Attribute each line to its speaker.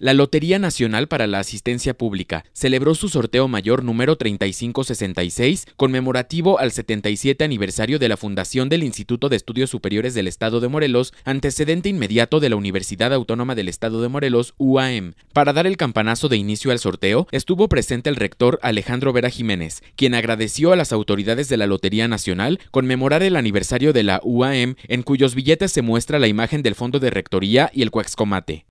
Speaker 1: La Lotería Nacional para la Asistencia Pública celebró su sorteo mayor número 3566 conmemorativo al 77 aniversario de la fundación del Instituto de Estudios Superiores del Estado de Morelos, antecedente inmediato de la Universidad Autónoma del Estado de Morelos, UAM. Para dar el campanazo de inicio al sorteo, estuvo presente el rector Alejandro Vera Jiménez, quien agradeció a las autoridades de la Lotería Nacional conmemorar el aniversario de la UAM, en cuyos billetes se muestra la imagen del Fondo de Rectoría y el Coexcomate.